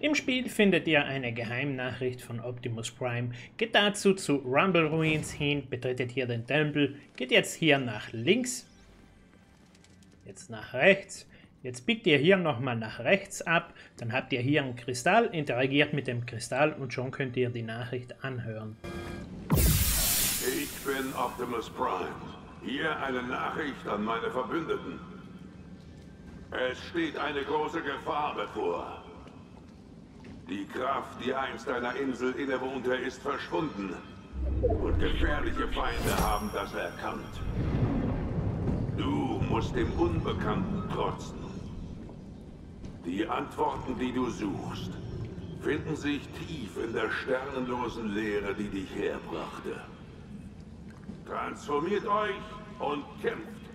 Im Spiel findet ihr eine Geheimnachricht von Optimus Prime. Geht dazu zu Rumble Ruins hin, betretet hier den Tempel, geht jetzt hier nach links, jetzt nach rechts, jetzt biegt ihr hier nochmal nach rechts ab, dann habt ihr hier ein Kristall, interagiert mit dem Kristall und schon könnt ihr die Nachricht anhören. Ich bin Optimus Prime. Hier eine Nachricht an meine Verbündeten. Es steht eine große Gefahr bevor. Die Kraft, die einst einer Insel innewohnte, ist verschwunden. Und gefährliche Feinde haben das erkannt. Du musst dem Unbekannten trotzen. Die Antworten, die du suchst, finden sich tief in der sternenlosen Leere, die dich herbrachte. Transformiert euch und kämpft